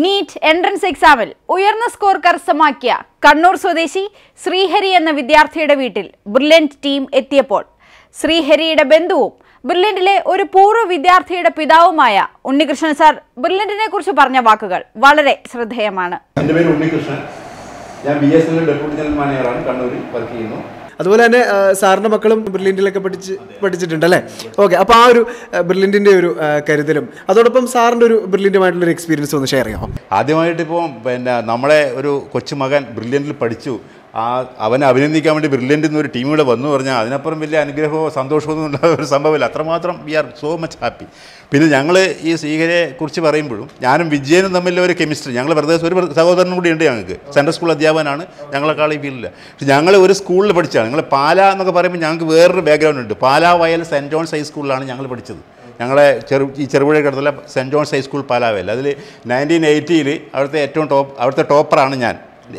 NEET entrance എക്സാമിൽ ഉയർന്ന score കരസ്ഥമാക്കിയ കണ്ണൂർ സ്വദേശി ശ്രീഹരി എന്ന വിദ്യാർത്ഥിയുടെ വീട്ടിൽ ബ്രില്യന്റ് ടീം എത്തിയപ്പോൾ ശ്രീഹരിയുടെ ബന്ധുവും ബ്രില്യന്റിലെ ഒരു പൂർവ വിദ്യാർത്ഥിയുടെ പിതാവുമായ ഉണ്ണികൃഷ്ണൻ സാർ ബ്രില്യന്റിനെ കുറിച്ച് പറഞ്ഞ വാക്കുകൾ വളരെ ശ്രദ്ധേയമാണ്. എന്റെ പേര് ഉണ്ണികൃഷ്ണൻ. ഞാൻ B S N deputy general മാനേജറാണ്. കണ്ണൂരിൽ വർക്ക് ചെയ്യുന്നു. അതുപോലെ തന്നെ സാറിന്റെ മക്കളും ബ്രില്യന്റിലൊക്കെ പഠിച്ച് പഠിച്ചിട്ടുണ്ട് അല്ലേ ഓക്കെ അപ്പോൾ ആ ഒരു ബ്രില്യന്റിന്റെ ഒരു കരുതലും. അതോടൊപ്പം സാറിന്റെ ഒരു ബ്രില്യന്റുമായിട്ടുള്ള ഒരു എക്സ്പീരിയൻസ് ഒന്ന് ഷെയർ ചെയ്യാം ആദ്യമായിട്ട് ഇപ്പോൾ പിന്നെ നമ്മളെ ഒരു കൊച്ചുമകൻ ബ്രില്യന്റിൽ പഠിച്ചു. ആ അവനെ അഭിനന്ദിക്കാൻ വേണ്ടി ബ്രില്യന്റ് എന്നൊരു ടീം ഇവിടെ വന്നു പറഞ്ഞാൽ അതിനപ്പുറം വലിയ അനുഗ്രഹമോ സന്തോഷമോ ഉള്ള ഒരു സംഭവമില്ല. അത്രമാത്രം we are so much happy പിന്നെ ഞങ്ങൾ ഈ സ്വീകരെ കുറിച്ച് പറയുമ്പോഴും ഞാനും വിജയനും തമ്മിലുള്ള ഒരു കെമിസ്ട്രി ഞങ്ങൾ വെറുതെ ഒരു സഹോദരനും കൂടി ഉണ്ട് ഞങ്ങൾക്ക് സെൻട്രൽ സ്കൂൾ അധ്യാപകനാണ് ഞങ്ങളെക്കാൾ ഈ ഫീൽഡിൽ പക്ഷെ ഞങ്ങൾ ഒരു സ്കൂളിൽ പഠിച്ചാണ്. ഞങ്ങൾ പാല എന്നൊക്കെ പറയുമ്പോൾ ഞങ്ങൾക്ക് വേറൊരു ബാക്ക്ഗ്രൗണ്ട് ഉണ്ട്. പാല വയൽ സെന്റ് ജോൺസ് ഹൈസ്കൂളിലാണ് ഞങ്ങൾ പഠിച്ചത്. ഞങ്ങളെ ചെറു ഈ ചെറുപുഴ കിടത്തുള്ള സെന്റ് ജോൺസ് ഹൈസ്കൂൾ പാലാവയിൽ അതിൽ നയന്റീൻ എയ്റ്റിയിൽ അവിടുത്തെ ഏറ്റവും ടോപ്പ് അവിടുത്തെ ടോപ്പറാണ് ഞാൻ.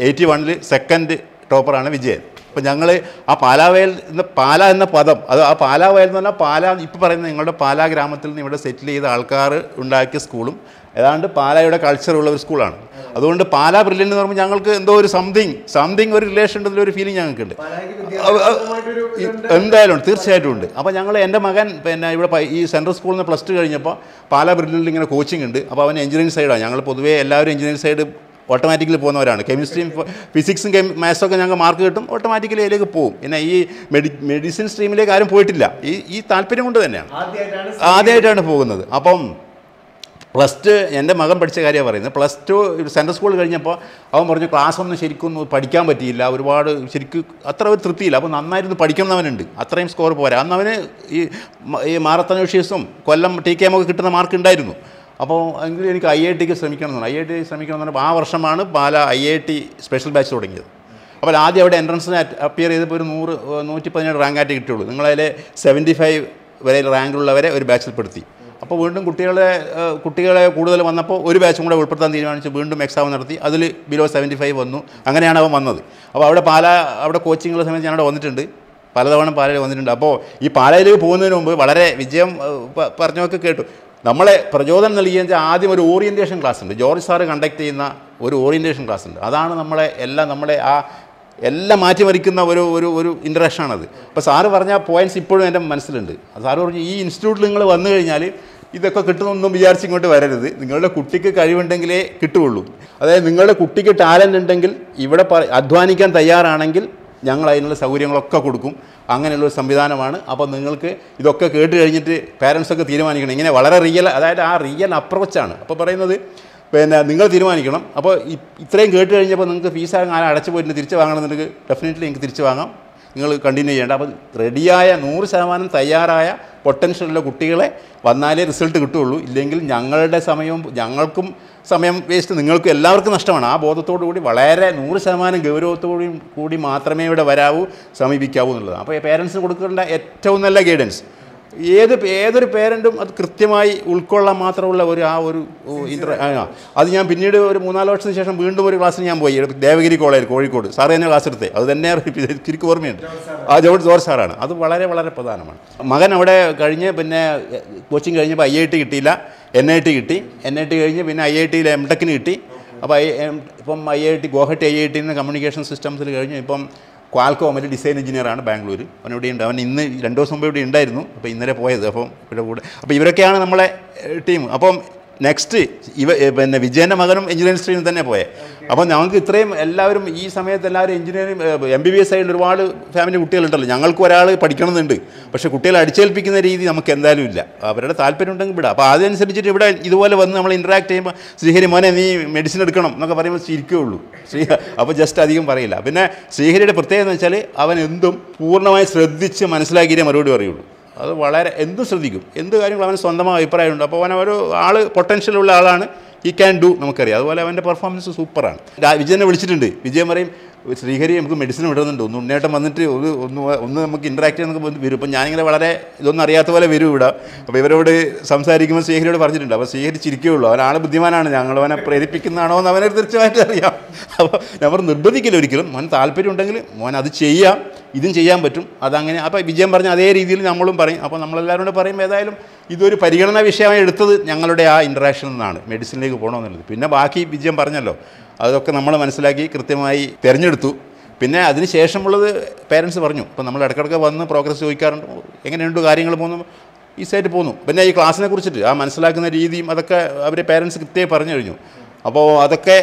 എയ്റ്റി വണ്ണിൽ സെക്കൻഡ് ടോപ്പറാണ് വിജയൻ. അപ്പോൾ ഞങ്ങൾ ആ പാലാവയൽ എന്ന പാല എന്ന പദം അത് ആ പാലാവയൽ എന്ന് പറഞ്ഞാൽ പാല ഇപ്പോൾ പറയുന്ന നിങ്ങളുടെ പാലാ ഗ്രാമത്തിൽ നിന്ന് ഇവിടെ സെറ്റിൽ ചെയ്ത ആൾക്കാർ ഉണ്ടാക്കിയ സ്കൂളും ഏതാണ്ട് പാലായുടെ കൾച്ചറുള്ള ഒരു സ്കൂളാണ്. അതുകൊണ്ട് പാല ബ്രില്യൻ എന്ന് പറയുമ്പോൾ ഞങ്ങൾക്ക് എന്തോ ഒരു സംതിങ് സംതിങ് ഒരു റിലേഷൻ ഉണ്ടെന്നുള്ള ഒരു ഫീലിംഗ് ഞങ്ങൾക്കുണ്ട്. എന്തായാലും തീർച്ചയായിട്ടും ഉണ്ട്. അപ്പോൾ ഞങ്ങൾ എന്റെ മകൻ പിന്നെ ഇവിടെ ഈ സെൻട്രൽ സ്കൂളിൽ നിന്ന് പ്ലസ് ടു കഴിഞ്ഞപ്പോൾ പാല ബ്രില്യനിൽ ഇങ്ങനെ കോച്ചിങ് ഉണ്ട്. അപ്പോൾ അവൻ എഞ്ചിനീയറിംഗ് സൈഡാണ് ഞങ്ങൾ പൊതുവേ എല്ലാവരും എഞ്ചിനീയറിംഗ് സൈഡ് ഓട്ടോമാറ്റിക്കലി പോകുന്നവരാണ്. കെമിസ്ട്രിയും ഫിസിക്സും കെ മാത്സൊക്കെ ഞങ്ങൾക്ക് മാർക്ക് കിട്ടും ഓട്ടോമാറ്റിക്കലി അതിലേക്ക് പോകും. പിന്നെ ഈ മെഡി മെഡിസിൻ സ്ട്രീമിലേക്ക് ആരും പോയിട്ടില്ല. ഈ ഈ താല്പര്യം കൊണ്ട് തന്നെയാണ്. ആദ്യമായിട്ടാണ് പോകുന്നത്. അപ്പം പ്ലസ് ടു എന്റെ മകൻ പഠിച്ച കാര്യമാണ് പറയുന്നത്. പ്ലസ് ടു സെൻട്രൽ സ്കൂൾ കഴിഞ്ഞപ്പോൾ അവൻ പറഞ്ഞു ക്ലാസ് ഒന്നും ശരിക്കും പഠിക്കാൻ പറ്റിയില്ല. ഒരുപാട് ശരിക്കും അത്ര ഒരു തൃപ്തിയില്ല. അപ്പോൾ നന്നായിരുന്നു പഠിക്കുന്നവനുണ്ട് അത്രയും സ്കോർ പോരാ. അന്ന് അവന് ഈ ഈ മാറത്തനോഷ്യസും കൊല്ലം ടി കെ എമ്മൊക്കെ കിട്ടുന്ന മാർക്ക് ഉണ്ടായിരുന്നു. അപ്പോൾ എങ്കിലും എനിക്ക് ഐ ഐ ടിക്ക് ശ്രമിക്കണം എന്ന് ഐ ഐ ടി ശ്രമിക്കണം എന്ന് പറഞ്ഞപ്പോൾ ആ വർഷമാണ് Pala I I T special batch തുടങ്ങിയത്. അപ്പോൾ ആദ്യം അവിടെ എൻട്രൻസിന് അപ്പിയർ ചെയ്തപ്പോൾ ഒരു നൂറ് നൂറ്റി പതിനേഴ് റാങ്ക് ആയിട്ട് കിട്ടിയുള്ളൂ. നിങ്ങളതിൽ സെവന്റി ഫൈവ് വരെ റാങ്കുള്ളവരെ ഒരു ബാച്ചിൽപ്പെടുത്തി അപ്പോൾ വീണ്ടും കുട്ടികളെ കുട്ടികളെ കൂടുതൽ വന്നപ്പോൾ ഒരു ബാച്ചും കൂടെ ഉൾപ്പെടുത്താൻ തീരുമാനിച്ചു വീണ്ടും എക്സാം നടത്തി. അതിൽ ബിലോ സെവന്റി ഫൈവ് വന്നു. അങ്ങനെയാണ് അവൻ വന്നത്. അപ്പോൾ അവിടെ പാല അവിടെ കോച്ചിങ്ങുള്ള സമയത്ത് ഞാനവിടെ വന്നിട്ടുണ്ട്. പലതവണ പാലയിൽ വന്നിട്ടുണ്ട്. അപ്പോൾ ഈ പാലയിലേക്ക് പോകുന്നതിന് മുമ്പ് വളരെ വിജയം പറഞ്ഞൊക്കെ കേട്ടു. നമ്മളെ പ്രചോദനം നൽകിയെന്ന് വെച്ചാൽ ആദ്യം ഒരു ഓറിയന്റേഷൻ ക്ലാസ് ഉണ്ട്. ജോർജ് സാറ് കണ്ടക്ട് ചെയ്യുന്ന ഒരു ഓറിയന്റേഷൻ ക്ലാസ് ഉണ്ട്. അതാണ് നമ്മളെ എല്ലാം നമ്മളെ ആ എല്ലാം മാറ്റിമറിക്കുന്ന ഒരു ഒരു ഒരു ഇൻട്രാക്ഷനാണത് അപ്പോൾ സാറ് പറഞ്ഞ പോയിന്റ്സ് ഇപ്പോഴും എന്റെ മനസ്സിലുണ്ട്. സാറ് പറഞ്ഞു ഈ ഇൻസ്റ്റിറ്റ്യൂട്ടിൽ നിങ്ങൾ വന്നു കഴിഞ്ഞാൽ ഇതൊക്കെ കിട്ടുന്നൊന്നും വിചാരിച്ച് ഇങ്ങോട്ട് വരരുത്. നിങ്ങളുടെ കുട്ടിക്ക് കഴിവുണ്ടെങ്കിലേ കിട്ടുകയുള്ളൂ. അതായത് നിങ്ങളുടെ കുട്ടിക്ക് ടാലന്റ് ഉണ്ടെങ്കിൽ ഇവിടെ അധ്വാനിക്കാൻ തയ്യാറാണെങ്കിൽ ഞങ്ങൾ അതിനുള്ള സൗകര്യങ്ങളൊക്കെ കൊടുക്കും. അങ്ങനെയുള്ള ഒരു സംവിധാനമാണ്. അപ്പോൾ നിങ്ങൾക്ക് ഇതൊക്കെ കേട്ട് കഴിഞ്ഞിട്ട് പാരൻസൊക്കെ തീരുമാനിക്കണം. ഇങ്ങനെ വളരെ റിയൽ അതായത് ആ റിയൽ അപ്രോച്ചാണ് അപ്പോൾ പറയുന്നത് പിന്നെ നിങ്ങൾ തീരുമാനിക്കണം. അപ്പോൾ ഇത്രയും കേട്ട് കഴിഞ്ഞപ്പോൾ നിങ്ങൾക്ക് ഫീസ് ആരും അടച്ചു പോയിട്ട് തിരിച്ച് വാങ്ങണമെന്നുണ്ടെങ്കിൽ ഡെഫിനറ്റ്ലി നിങ്ങൾക്ക് തിരിച്ച് വാങ്ങാം. നിങ്ങൾ കണ്ടിന്യൂ ചെയ്യേണ്ട. അപ്പോൾ റെഡിയായ നൂറ് ശതമാനം തയ്യാറായ പൊട്ടൻഷ്യലുള്ള കുട്ടികളെ വന്നാലേ റിസൾട്ട് കിട്ടുകയുള്ളൂ. ഇല്ലെങ്കിൽ ഞങ്ങളുടെ സമയവും ഞങ്ങൾക്കും സമയം വേസ്റ്റ് നിങ്ങൾക്കും എല്ലാവർക്കും നഷ്ടമാണ്. ആ ബോധത്തോടു കൂടി വളരെ നൂറ് ശതമാനം ഗൗരവത്തോടും കൂടി മാത്രമേ ഇവിടെ വരാവൂ സമീപിക്കാവൂ എന്നുള്ളതാണ്. അപ്പോൾ പേരൻസിന് കൊടുക്കേണ്ട ഏറ്റവും നല്ല ഗൈഡൻസ് ഏത് ഏതൊരു പേരന്റും അത് കൃത്യമായി ഉൾക്കൊള്ളാൻ മാത്രമുള്ള ഒരു ആ ഒരു ഇന്റർ അത് ഞാൻ പിന്നീട് ഒരു മൂന്നാൽ വർഷത്തിന് ശേഷം വീണ്ടും ഒരു ക്ലാസ്സിന് ഞാൻ പോയി. ദേവഗിരി കോളേജ് കോഴിക്കോട്. സാറ് തന്നെ ക്ലാസ് എടുത്തേ. അത് തന്നെ ശരിക്കും ഓർമ്മയുണ്ട്. ആ ജോർജ് ജോർജ് സാറാണ്. അത് വളരെ വളരെ പ്രധാനമാണ്. മകൻ അവിടെ കഴിഞ്ഞ് പിന്നെ കോച്ചിങ് കഴിഞ്ഞപ്പോൾ ഐ ഐ ടി കിട്ടിയില്ല. എൻ ഐ ടി കിട്ടി. എൻ ഐ ടി കഴിഞ്ഞ് പിന്നെ ഐ ഐ ടിയിൽ എം ടെക്കിന് കിട്ടി. അപ്പോൾ ഐ ഇപ്പം I I T Guwahati I I tin communication സിസ്റ്റംസിൽ കഴിഞ്ഞ് ഇപ്പം ക്വാൽകോമിൽ ഡിസൈൻ എഞ്ചിനീയറാണ് ബാംഗ്ലൂർ അവൻ ഇവിടെ ഉണ്ട്. അവൻ ഇന്ന് രണ്ട് ദിവസം മുമ്പ് ഇവിടെ ഉണ്ടായിരുന്നു. അപ്പോൾ ഇന്നലെ പോയത്. അപ്പം ഇവിടെ കൂടെ അപ്പോൾ ഇവരൊക്കെയാണ് നമ്മളെ ടീം അപ്പം നെക്സ്റ്റ് ഇവ പിന്നെ വിജയന്റെ മകനും എഞ്ചിനീയറിംഗ് സ്ട്രീമിൽ തന്നെ പോയെ. അപ്പോൾ ഞങ്ങൾക്ക് ഇത്രയും എല്ലാവരും ഈ സമയത്ത് എല്ലാവരും engineering M B B S ആയിട്ട് ഒരുപാട് ഫാമിലി കുട്ടികളുണ്ടല്ലോ. ഞങ്ങൾക്ക് ഒരാൾ പഠിക്കണമെന്നുണ്ട്. പക്ഷേ കുട്ടികളെ അടിച്ചേൽപ്പിക്കുന്ന രീതി നമുക്ക് എന്തായാലും ഇല്ല. അവരുടെ താല്പര്യം ഉണ്ടെങ്കിൽ വിടാം. അപ്പോൾ അതനുസരിച്ചിട്ട് ഇവിടെ ഇതുപോലെ വന്ന് നമ്മൾ ഇൻട്രാക്ട് ചെയ്യുമ്പോൾ ശ്രീഹരി മോനെ നീ മെഡിസിൻ എടുക്കണം എന്നൊക്കെ പറയുമ്പോൾ ചിരിക്കുകയുള്ളൂ ശ്രീ അപ്പോൾ ജസ്റ്റ് അധികം പറയില്ല. പിന്നെ ശ്രീഹരിയുടെ പ്രത്യേകത എന്ന് വെച്ചാൽ അവൻ എന്തും പൂർണമായി ശ്രദ്ധിച്ച് മനസ്സിലാക്കിയേ മറുപടി പറയുള്ളൂ. അത് വളരെ എന്തും ശ്രദ്ധിക്കും. എന്ത് കാര്യങ്ങളും അവന് സ്വന്തമായ അഭിപ്രായമുണ്ട്. അപ്പോൾ അവൻ ഒരു ആൾ പൊട്ടൻഷ്യലുള്ള ആളാണ്. ഈ ക്യാൻ ഡു നമുക്കറിയാം. അതുപോലെ അവന്റെ പെർഫോമൻസ് സൂപ്പറാണ്. വിജയനെ വിളിച്ചിട്ടുണ്ട്. വിജയൻ പറയും ശ്രീഹരി നമുക്ക് മെഡിസിൻ വിടുന്നുണ്ട് ഒന്ന് ഉണ്ണേട്ടം വന്നിട്ട് ഒരു ഒന്ന് ഒന്ന് നമുക്ക് ഇൻട്രാക്ട് ചെയ്യാൻ നമുക്ക് വരും. ഇപ്പം ഞാനിങ്ങനെ വളരെ ഇതൊന്നും അറിയാത്ത പോലെ വരും ഇവിടെ. അപ്പോൾ ഇവരോട് സംസാരിക്കുമ്പോൾ ശ്രീഹരിയോട് പറഞ്ഞിട്ടുണ്ട്. അപ്പോൾ ശ്രീഹരി ചിരിക്കുകയുള്ളൂ. അവനാൾ ബുദ്ധിമാനാണ്. ഞങ്ങൾ അവനെ പ്രേരിപ്പിക്കുന്നതാണോ എന്ന് അവനെ തീർച്ചയായിട്ടും അറിയാം. അപ്പോൾ നമ്മൾ നിർബന്ധിക്കില്ല ഒരിക്കലും. മോൻ താല്പര്യം ഉണ്ടെങ്കിൽ മോൻ അത് ചെയ്യാം. ഇതും ചെയ്യാൻ പറ്റും. അതങ്ങനെ അപ്പോൾ വിജയം പറഞ്ഞ അതേ രീതിയിൽ നമ്മളും പറയും. അപ്പോൾ നമ്മളെല്ലാവരോടും പറയും ഏതായാലും ഇതൊരു പരിഗണന വിഷയമായി എടുത്തത് ഞങ്ങളുടെ ആ ഇൻട്രാക്ഷനിൽ നിന്നാണ്. മെഡിസിനിലേക്ക് പോകണമെന്നുള്ളത് പിന്നെ ബാക്കി വിജയം പറഞ്ഞല്ലോ. അതൊക്കെ നമ്മൾ മനസ്സിലാക്കി കൃത്യമായി തിരഞ്ഞെടുത്തു. പിന്നെ അതിന് ശേഷമുള്ളത് പേരൻസ് പറഞ്ഞു. ഇപ്പം നമ്മൾ ഇടയ്ക്കിടയ്ക്ക് വന്ന് പ്രോഗ്രസ് ചോദിക്കാറുണ്ട്. എങ്ങനെയുണ്ട് കാര്യങ്ങൾ പോകുന്നു? ഈ സൈഡ് പോന്നു പിന്നെ ഈ ക്ലാസ്സിനെ കുറിച്ചിട്ട് ആ മനസ്സിലാക്കുന്ന രീതിയും അതൊക്കെ അവർ പേരൻസ് കൃത്യമായി പറഞ്ഞു കഴിഞ്ഞു. അപ്പോൾ അതൊക്കെ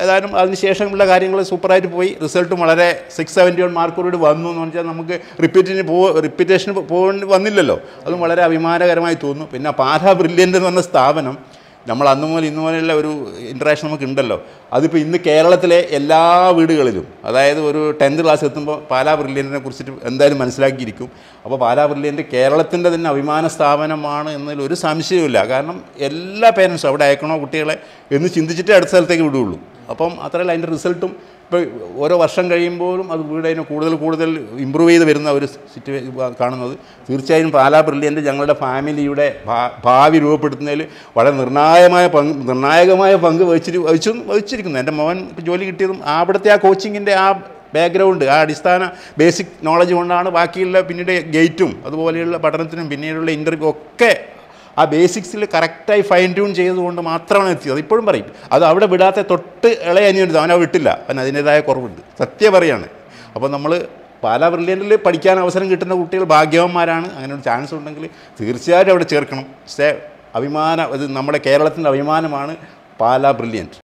ഏതായാലും അതിന് ശേഷമുള്ള കാര്യങ്ങൾ സൂപ്പറായിട്ട് പോയി. റിസൾട്ട് വളരെ സിക്സ് സെവന്റി വൺ മാർക്കോട് വന്നു എന്ന് പറഞ്ഞാൽ നമുക്ക് റിപ്പീറ്റിന് പോ റിപ്പീറ്റേഷന് പോകേണ്ടി വന്നില്ലല്ലോ. അതും വളരെ അഭിമാനകരമായി തോന്നുന്നു. പിന്നെ പാര ബ്രില്യന്റ് എന്ന് പറഞ്ഞ സ്ഥാപനം നമ്മൾ അന്ന് മുതൽ ഇന്ന് മുതലുള്ള ഒരു ഇൻട്രാക്ഷൻ നമുക്ക് ഉണ്ടല്ലോ. അതിപ്പോൾ ഇന്ന് കേരളത്തിലെ എല്ലാ വീടുകളിലും അതായത് ഒരു ടെൻത്ത് ക്ലാസ് എത്തുമ്പോൾ പാലാ ബ്രില്യന്റിനെ കുറിച്ചിട്ട് എന്തായാലും മനസ്സിലാക്കിയിരിക്കും. അപ്പോൾ പാലാ ബ്രില്യന്റ് കേരളത്തിന്റെ തന്നെ അഭിമാന സ്ഥാപനമാണ് എന്നതിൽ ഒരു സംശയവുമില്ല. കാരണം എല്ലാ പേരൻസും അവിടെ അയക്കണോ കുട്ടികളെ എന്ന് ചിന്തിച്ചിട്ടേ അടുത്ത സ്ഥലത്തേക്ക് വിടുകയുള്ളൂ. അപ്പം അത്രയല്ല അതിന്റെ റിസൾട്ടും ഇപ്പോൾ ഓരോ വർഷം കഴിയുമ്പോഴും അത് വീട് അതിന് കൂടുതൽ കൂടുതൽ ഇമ്പ്രൂവ് ചെയ്ത് വരുന്ന ഒരു സിറ്റുവേ കാണുന്നത്. തീർച്ചയായും പാലാ ബ്രില്യന്റ് ഞങ്ങളുടെ ഫാമിലിയുടെ ഭാവി രൂപപ്പെടുത്തുന്നതിൽ വളരെ നിർണായകമായ പങ്ക് നിർണായകമായ പങ്ക് വഹിച്ചിരി വഹിച്ചു വഹിച്ചിരിക്കുന്നു. എന്റെ മോൻ ജോലി കിട്ടിയതും അവിടുത്തെ ആ കോച്ചിങ്ങിന്റെ ആ ബാക്ക്ഗ്രൗണ്ട് ആ അടിസ്ഥാന ബേസിക് നോളജ് കൊണ്ടാണ് ബാക്കിയുള്ള പിന്നീട് ഗേറ്റും അതുപോലെയുള്ള പഠനത്തിനും പിന്നീടുള്ള ഇന്റർവ്യൂ ഒക്കെ ആ ബേസിക്സിൽ കറക്റ്റായി ഫൈൻ ട്യൂൺ ചെയ്തുകൊണ്ട് മാത്രമാണ് എത്തിയത്. ഇപ്പോഴും പറയും. അത് അവിടെ വിടാത്ത തൊട്ട് ഇളയ അനിയുണ്ട് വിട്ടില്ല. അവൻ അതിന്റേതായ കുറവുണ്ട്. സത്യം പറയാണ്. അപ്പോൾ നമ്മൾ പാലാ ബ്രില്യന്റിൽ പഠിക്കാൻ അവസരം കിട്ടുന്ന കുട്ടികൾ ഭാഗ്യവന്മാരാണ്. അങ്ങനെ ഒരു ചാൻസ് ഉണ്ടെങ്കിൽ തീർച്ചയായിട്ടും അവിടെ ചേർക്കണം. സേ അഭിമാനം അത് നമ്മുടെ കേരളത്തിന്റെ അഭിമാനമാണ് പാലാ ബ്രില്യന്റ്